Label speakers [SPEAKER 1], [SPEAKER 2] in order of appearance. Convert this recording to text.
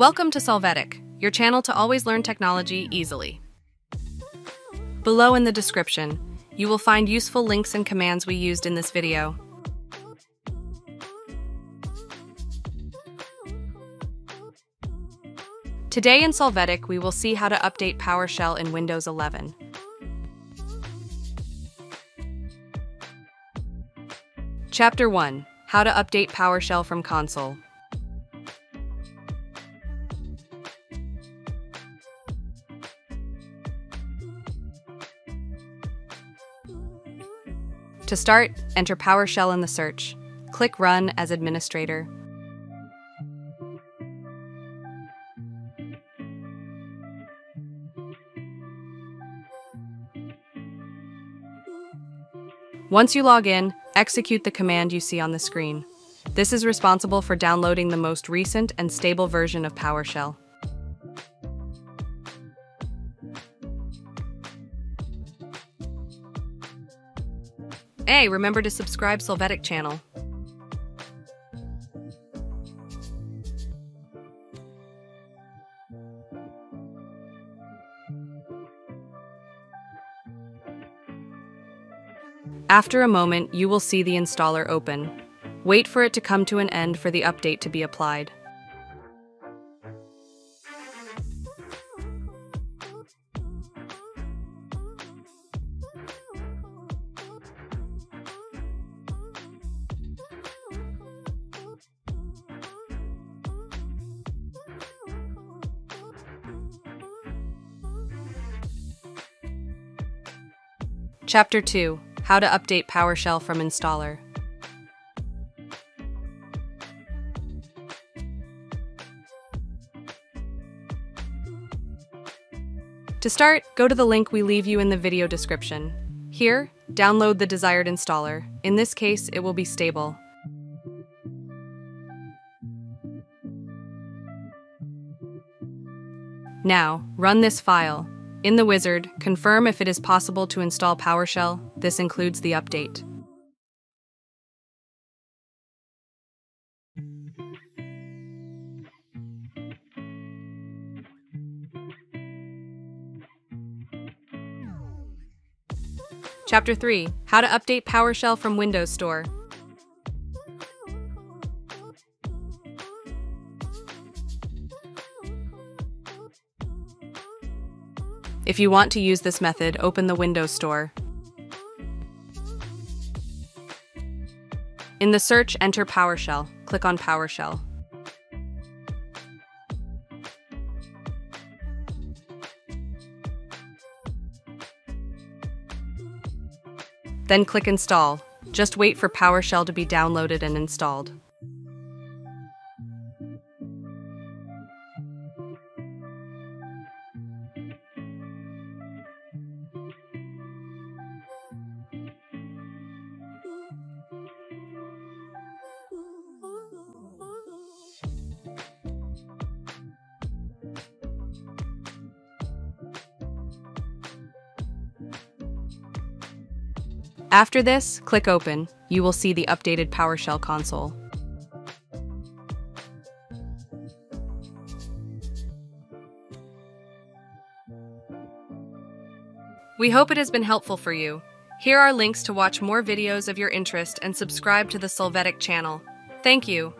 [SPEAKER 1] Welcome to Solvetic, your channel to always learn technology easily. Below in the description, you will find useful links and commands we used in this video. Today in Solvetic, we will see how to update PowerShell in Windows 11. Chapter 1 How to Update PowerShell from Console. To start, enter PowerShell in the search. Click Run as administrator. Once you log in, execute the command you see on the screen. This is responsible for downloading the most recent and stable version of PowerShell. Hey, remember to subscribe Solvetic channel. After a moment, you will see the installer open. Wait for it to come to an end for the update to be applied. Chapter 2 how to update PowerShell from installer. To start, go to the link we leave you in the video description. Here, download the desired installer. In this case, it will be stable. Now, run this file. In the wizard, confirm if it is possible to install PowerShell. This includes the update. Chapter 3 How to Update PowerShell from Windows Store. If you want to use this method, open the Windows Store. In the search, enter PowerShell. Click on PowerShell. Then click Install. Just wait for PowerShell to be downloaded and installed. After this, click Open. You will see the updated PowerShell console. We hope it has been helpful for you. Here are links to watch more videos of your interest and subscribe to the Solvetic channel. Thank you.